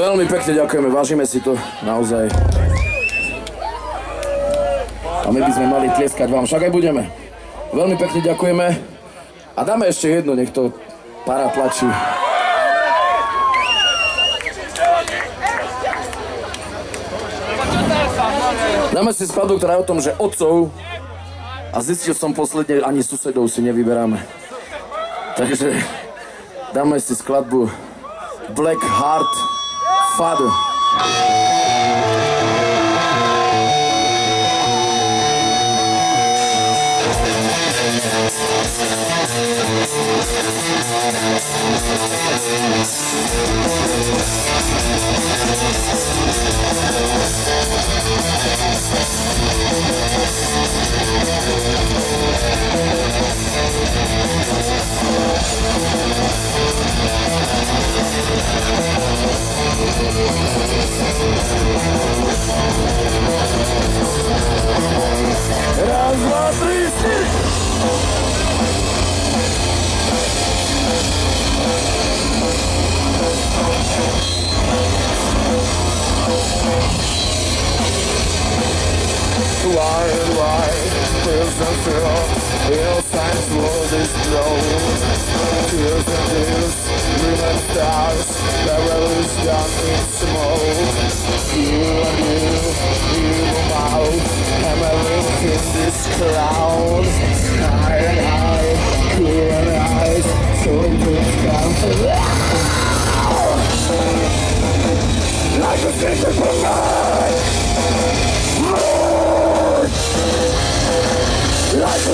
Veľmi pekne ďakujeme, vážime si to, naozaj. A my by sme mali tlieskať vám, však aj budeme. Veľmi pekne ďakujeme. A dáme ešte jednu, nech to para tlačí. Dáme si skladbu, ktorá je o tom, že otcov a zistil som posledne, ani susedov si nevyberáme. Takže dáme si skladbu Black Heart Fado. Why, why, tears and tears, innocence explode. Tears and tears, dreaming stars, barrels down in smoke. You and you, you mouth, hammering in this cloud. High and high, cool and eyes, so it's down Like a secret from